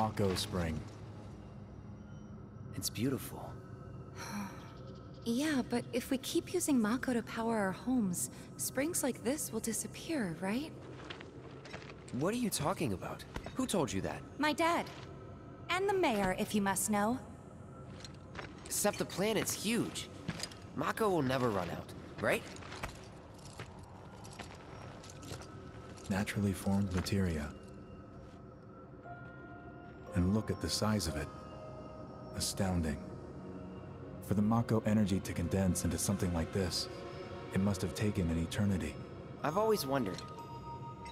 A Mako spring. It's beautiful. Yeah, but if we keep using Mako to power our homes, springs like this will disappear, right? What are you talking about? Who told you that? My dad. And the mayor, if you must know. Except the planet's huge. Mako will never run out, right? Naturally formed materia. And look at the size of it. Astounding. For the Mako energy to condense into something like this, it must have taken an eternity. I've always wondered.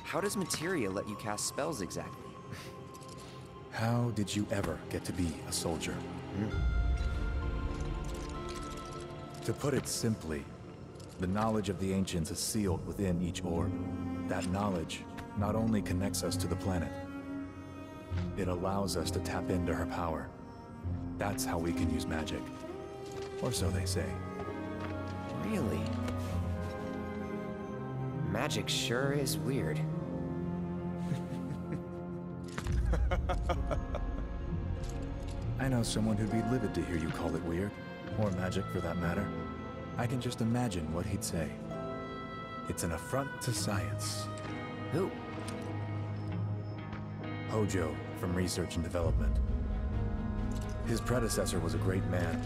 How does materia let you cast spells exactly? How did you ever get to be a soldier? Hmm. To put it simply, the knowledge of the ancients is sealed within each orb. That knowledge not only connects us to the planet, it allows us to tap into her power. That's how we can use magic. Or so they say. Really? Magic sure is weird. I know someone who'd be livid to hear you call it weird, or magic for that matter. I can just imagine what he'd say. It's an affront to science. Who? Hojo from Research and Development. His predecessor was a great man,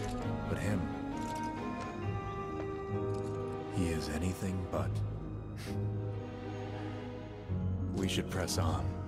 but him. He is anything but. We should press on.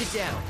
You down.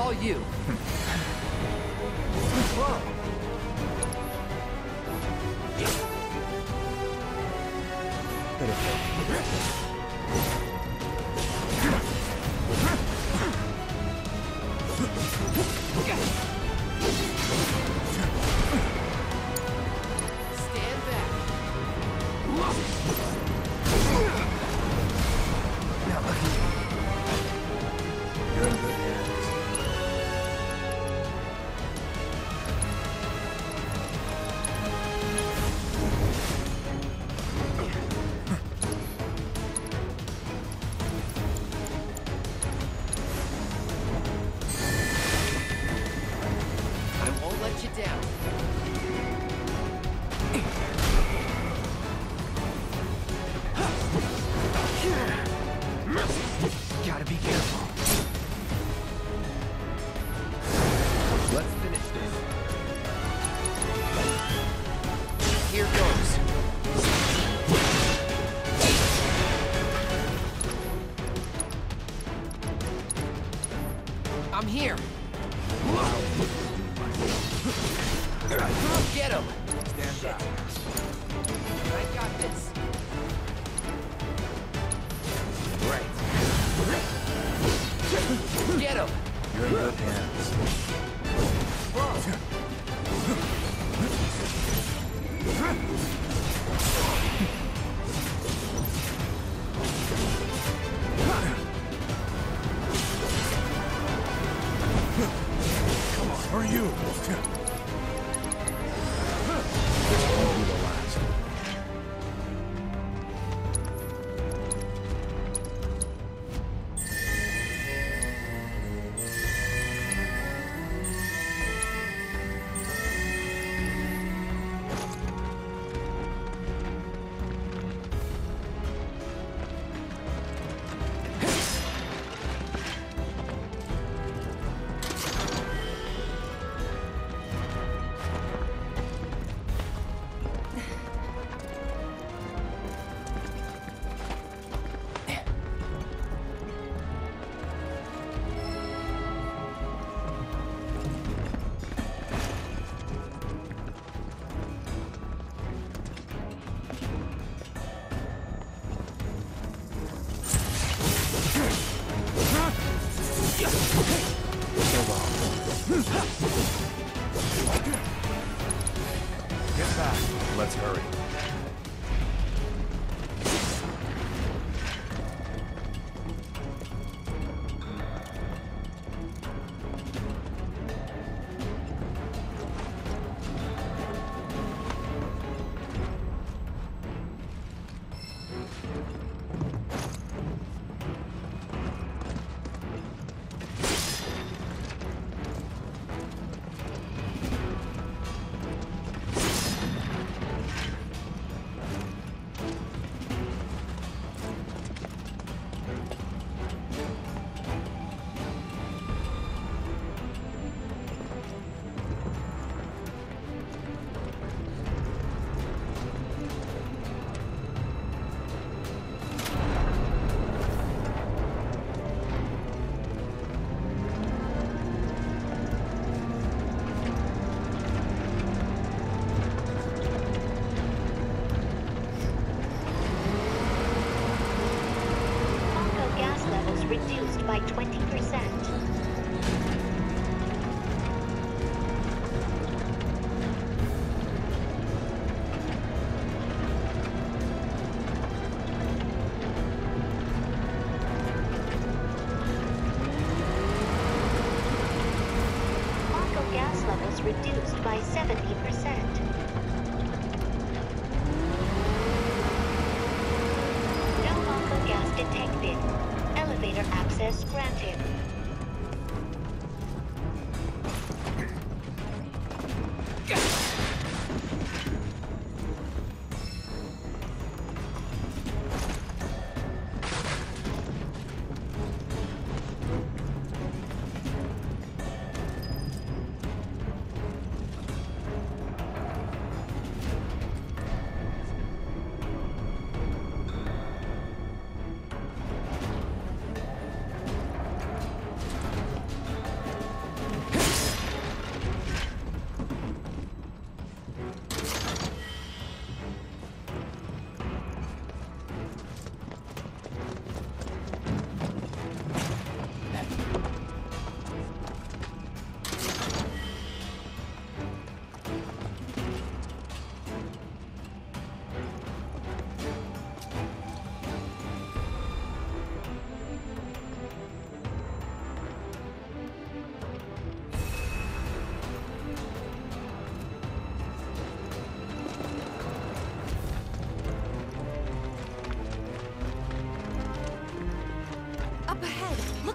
All you. I'm here. Get him! Stand back. I got this. Right. Get him! You're in good hands. Come are you?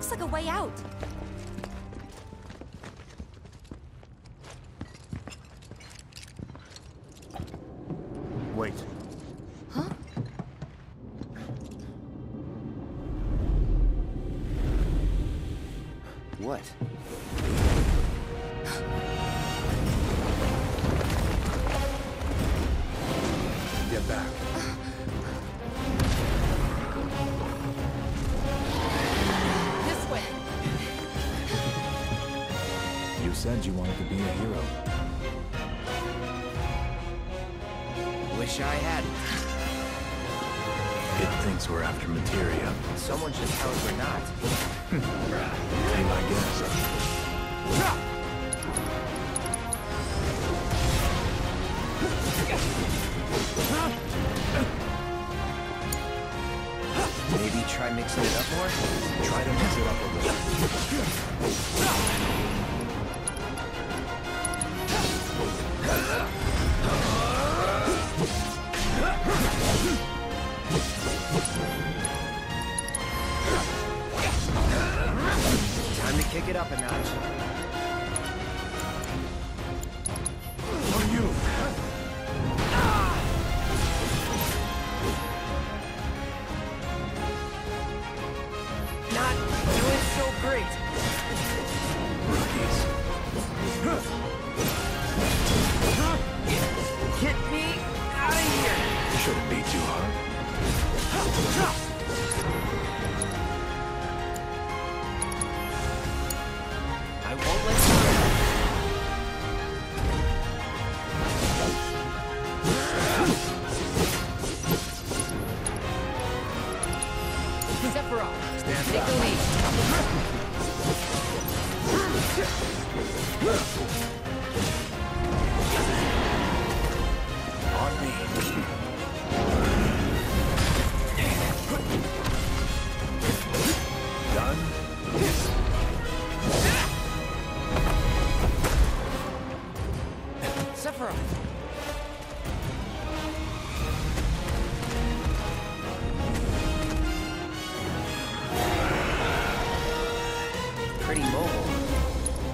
looks like a way out.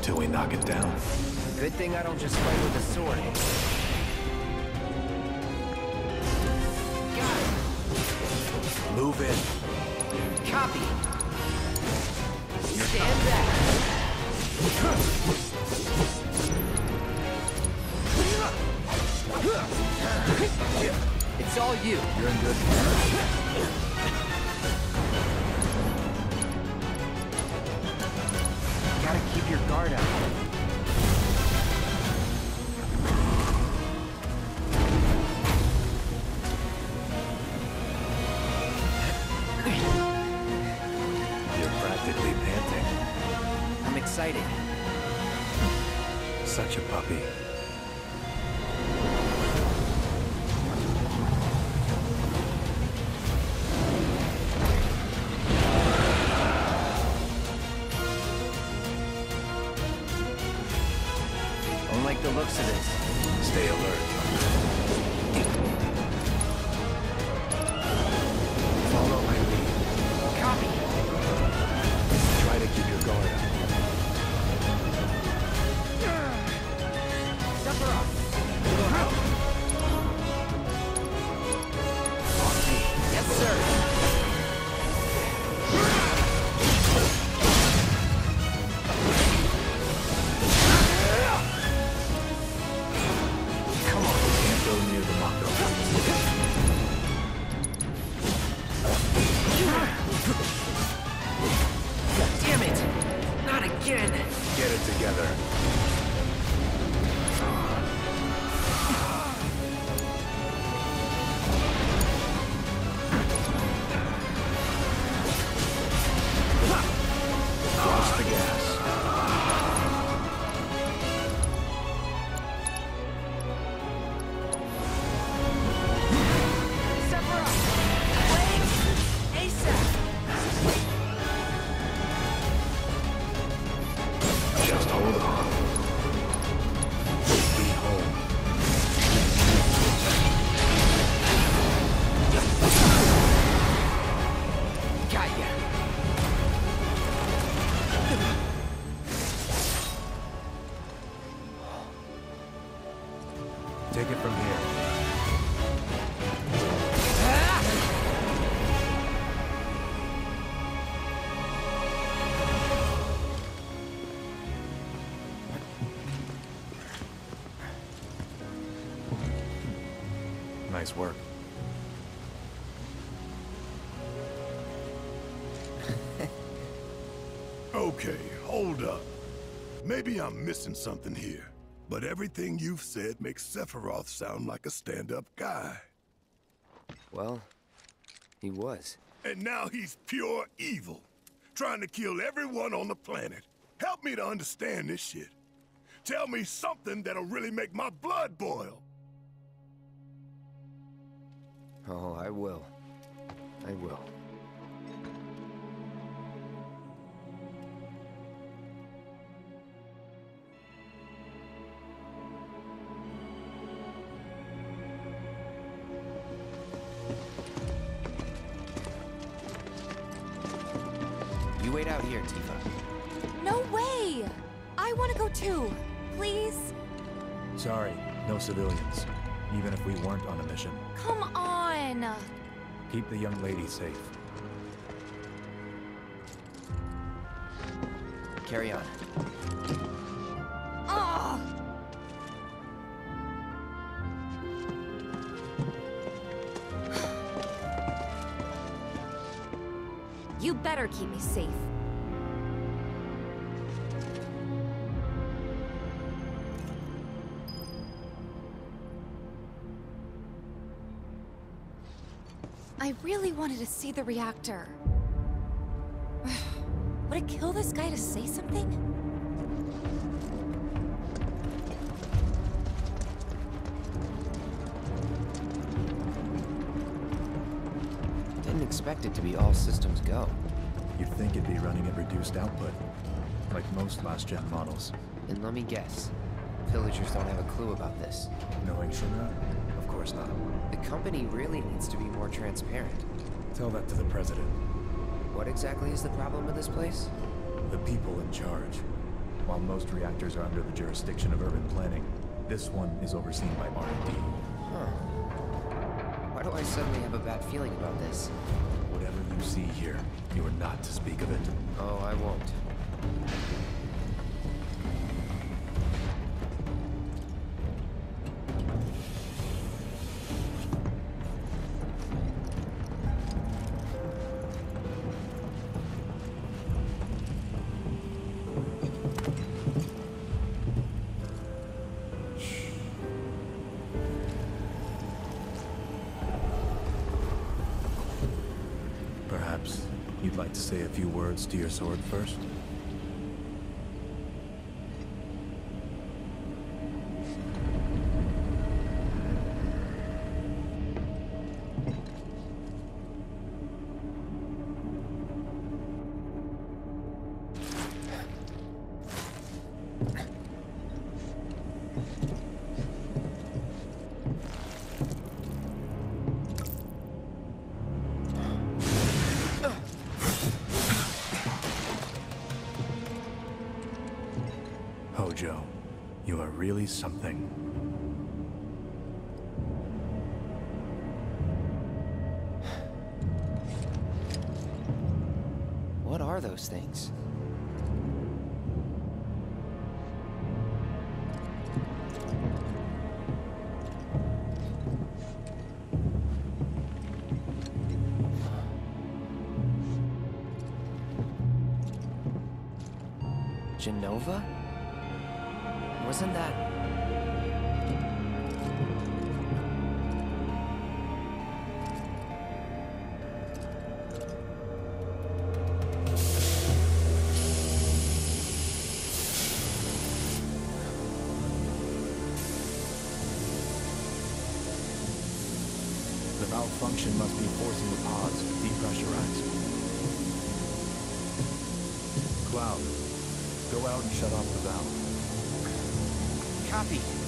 till we knock it down. Good thing I don't just fight with a sword. Move in. Copy. Stand back. It's all you. You're in good. hard out. Nice work. Okay, hold up. Maybe I'm missing something here, but everything you've said makes Sephiroth sound like a stand-up guy. Well, he was. And now he's pure evil, trying to kill everyone on the planet. Help me to understand this shit. Tell me something that'll really make my blood boil. Oh, I will. I will. You wait out here, Tifa. No way! I want to go too. Please? Sorry, no civilians. Even if we weren't on a mission. Come on! Keep the young lady safe. Carry on. Ugh! Ah! You better keep me safe. Really wanted to see the reactor. Would it kill this guy to say something? Didn't expect it to be all systems go. You'd think it'd be running at reduced output, like most last-gen models. And let me guess. Villagers don't have a clue about this. Knowing Shinra? Of course not. The company really needs to be more transparent. Tell that to the President. What exactly is the problem with this place? The people in charge. While most reactors are under the jurisdiction of urban planning, this one is overseen by R&D. Huh. Why do I suddenly have a bad feeling about this? Whatever you see here, you are not to speak of it. Oh, I won't. Like to say a few words to your sword first? Jenova? Wasn't that... The malfunction must be forcing the pods to depressurize. Cloud, go out and shut off the valve. Copy.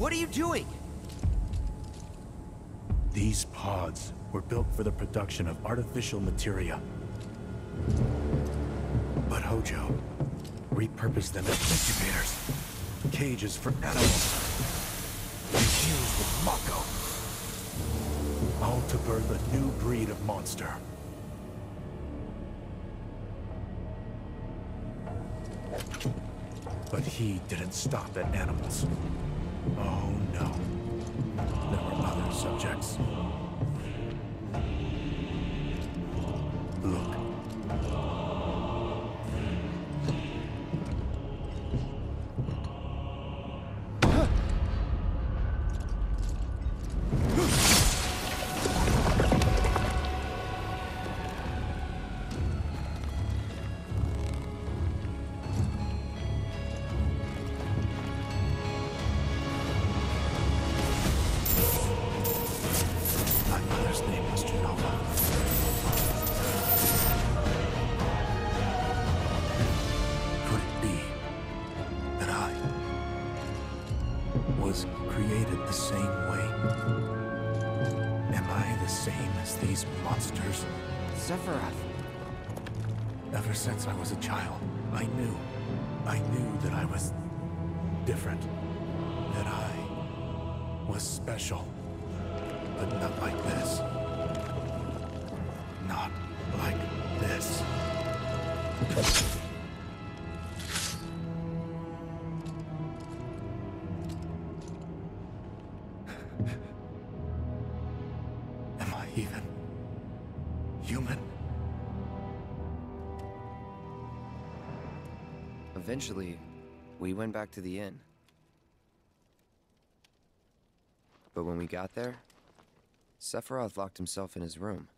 What are you doing? These pods were built for the production of artificial materia. But Hojo repurposed them as incubators, cages for animals, infused with Mako. All to birth a new breed of monster. But he didn't stop at animals. Oh no. There were other subjects. I the same as these monsters? Sephiroth. Ever since I was a child, I knew. I knew that I was different. That I was special. But not like this. Not like this. Eventually, we went back to the inn. But when we got there, Sephiroth locked himself in his room.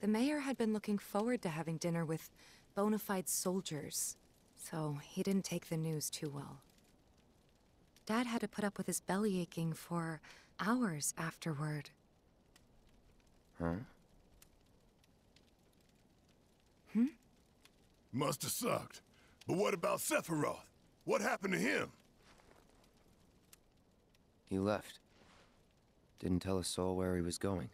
The mayor had been looking forward to having dinner with bona fide soldiers, so he didn't take the news too well. Dad had to put up with his belly aching for hours afterward. Huh? Must have sucked. But what about Sephiroth? What happened to him? He left. Didn't tell a soul where he was going.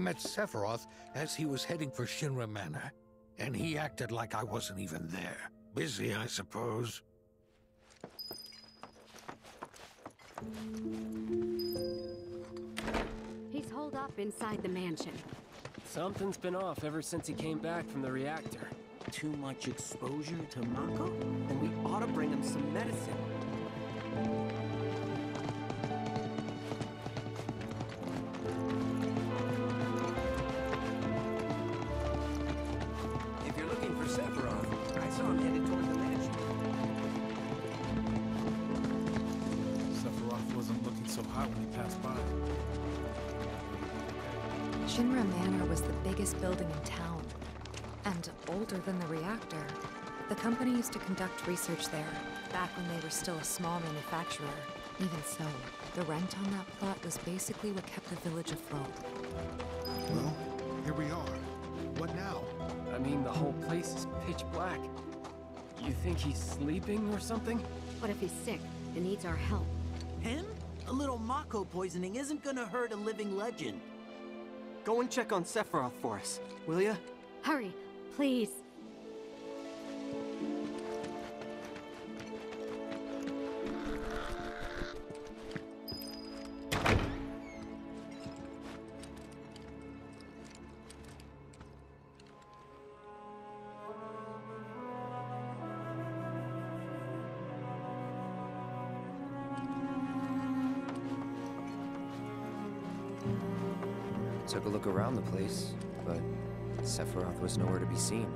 Met Sephiroth as he was heading for Shinra Manor, and he acted like I wasn't even there. Busy, I suppose. He's holed up inside the mansion. Something's been off ever since he came back from the reactor. Too much exposure to Mako? Then we ought to bring him some medicine. Company used to conduct research there, back when they were still a small manufacturer. Even so, the rent on that plot was basically what kept the village afloat. Well, here we are. What now? I mean, the whole place is pitch black. You think he's sleeping or something? What if he's sick and needs our help? Him? A little Mako poisoning isn't gonna hurt a living legend. Go and check on Sephiroth for us, will ya? Hurry, please. Took a look around the place, but Sephiroth was nowhere to be seen.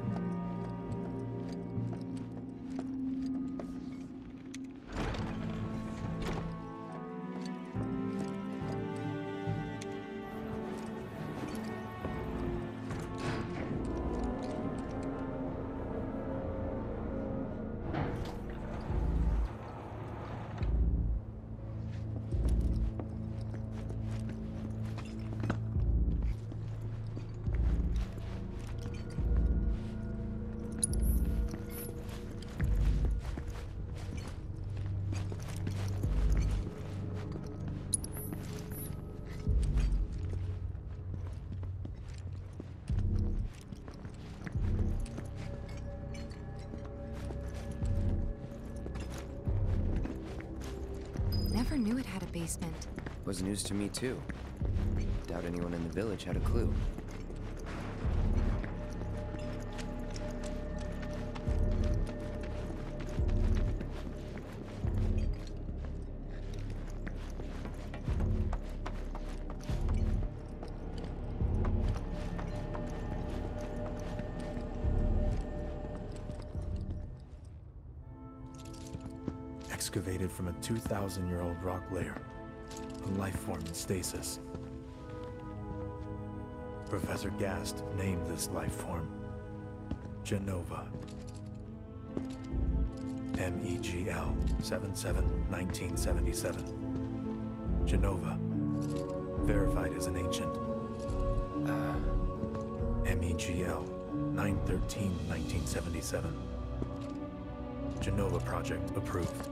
Basement. Was news to me too. Doubt anyone in the village had a clue. Excavated from a 2,000 year old rock layer, a life form in stasis. Professor Gast named this life form Jenova. MEGL 77 1977. Jenova. Verified as an ancient. Uh, MEGL 913 1977. Jenova project approved.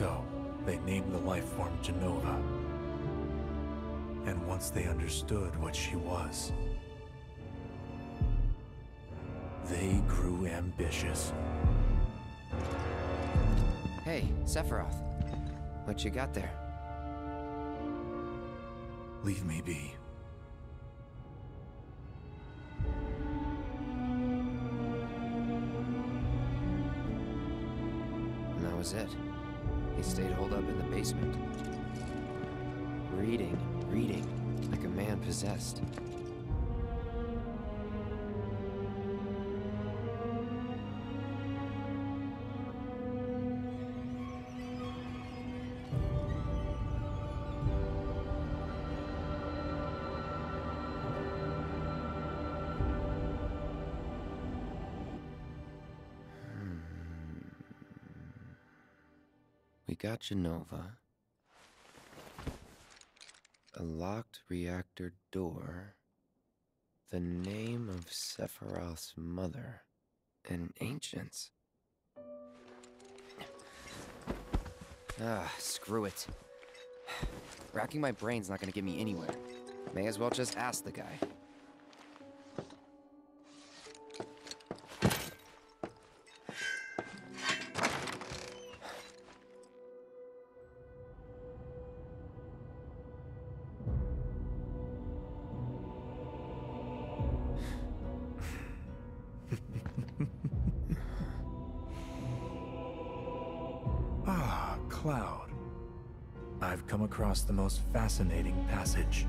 So, they named the life form Jenova. And once they understood what she was, they grew ambitious. Hey, Sephiroth. What you got there? Leave me be. Reading, reading, like a man possessed. Hmm. We got Jenova. A locked reactor door. The name of Sephiroth's mother. And ancients. Ah, screw it. Racking my brain's not gonna get me anywhere. May as well just ask the guy. Cloud. I've come across the most fascinating passage.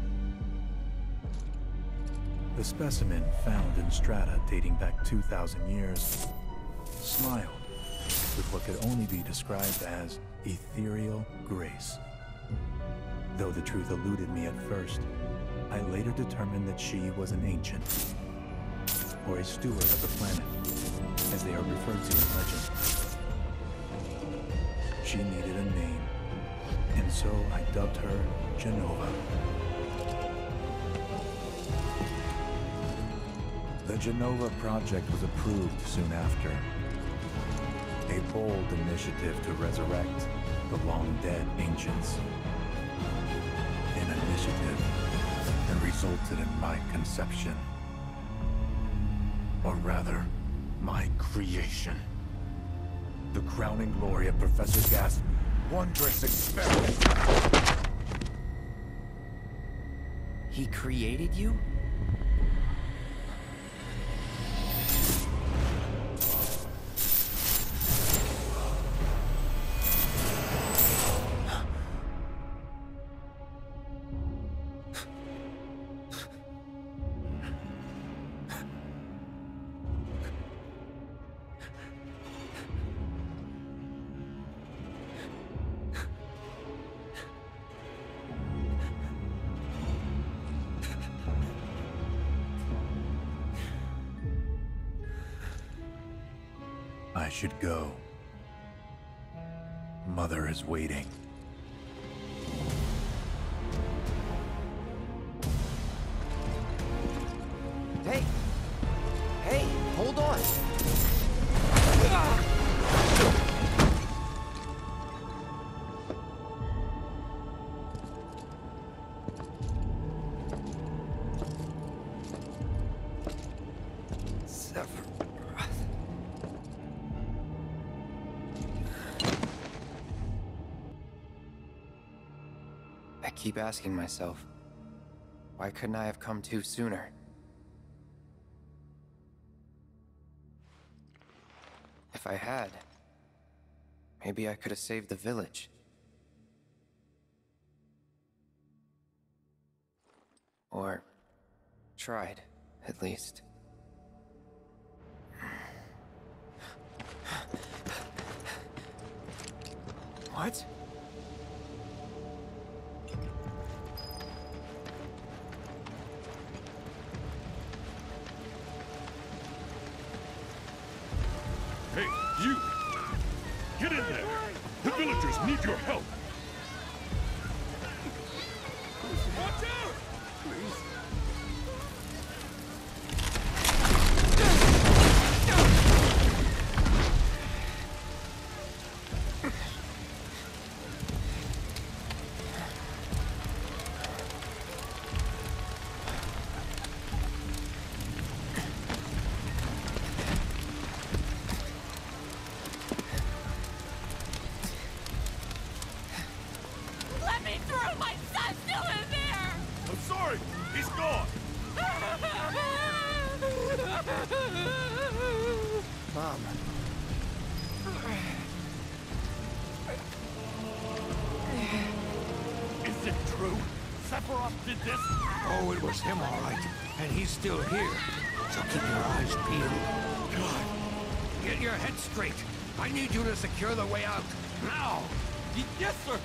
The specimen found in strata dating back 2,000 years smiled with what could only be described as ethereal grace. Though the truth eluded me at first, I later determined that she was an ancient, or a steward of the planet, as they are referred to in legend. She needed a name, and so I dubbed her Jenova. The Jenova project was approved soon after. A bold initiative to resurrect the long-dead ancients. An initiative that resulted in my conception. Or rather, my creation crowning glory of Professor Gast's wondrous experiment. He created you? Keep asking myself, why couldn't I have come to sooner? If I had, maybe I could have saved the village. Or tried, at least. What? Your help! He's still here. So keep your eyes peeled. God. Get your head straight. I need you to secure the way out. Now! Yes, sir!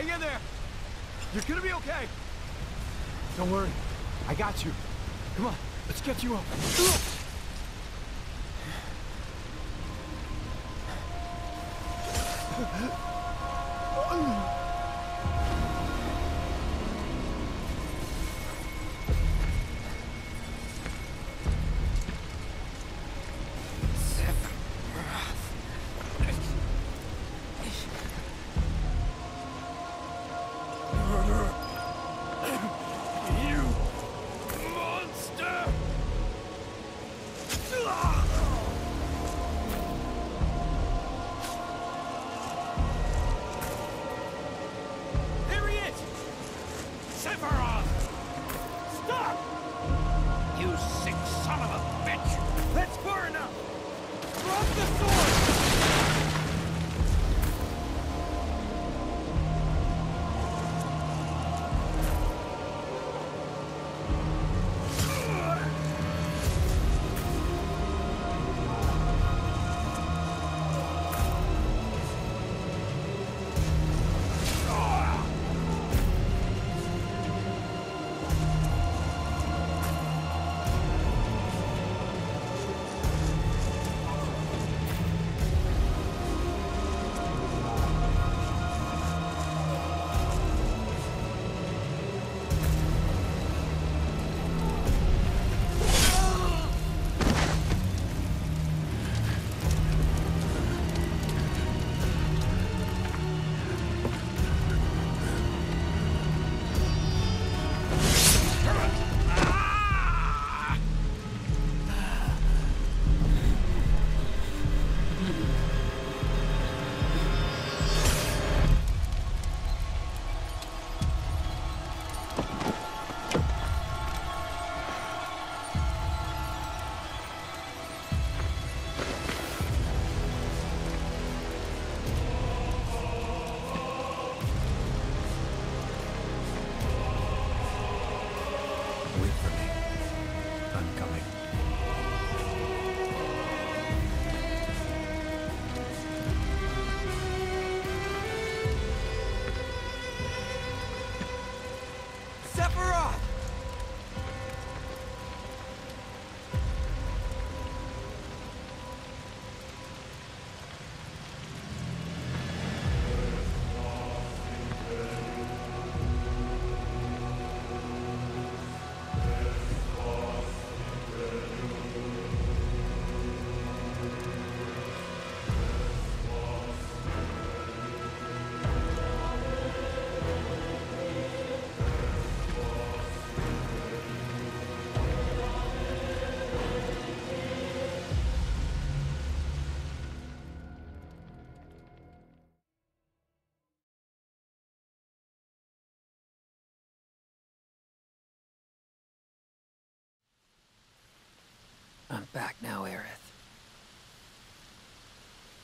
Hang in there! You're gonna be okay! Don't worry. I got you. Come on, let's get you up.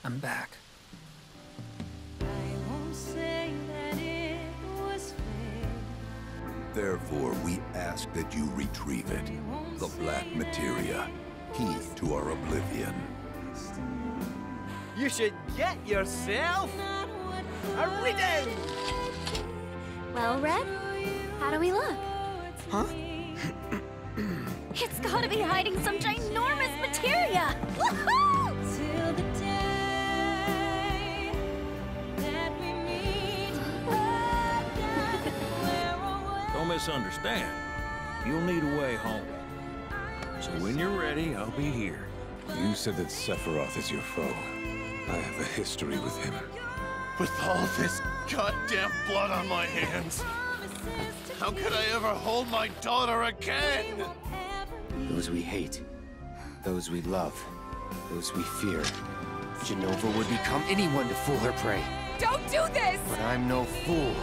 I'm back. Therefore, we ask that you retrieve it. The Black Materia. Key to our oblivion. You should get yourself a reading! Well, Red, how do we look? Huh? It's gotta be hiding some ginormous misunderstand. You'll need a way home. So when you're ready, I'll be here. You said that Sephiroth is your foe. I have a history with him. With all this goddamn blood on my hands, how could I ever hold my daughter again? Those we hate, those we love, those we fear. Jenova would become anyone to fool her prey. Don't do this! But I'm no fool.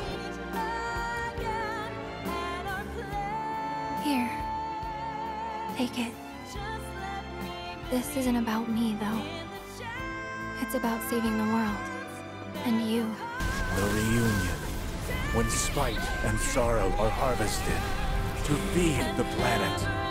Take it. This isn't about me, though. It's about saving the world. And you. The reunion. When spite and sorrow are harvested to feed the planet.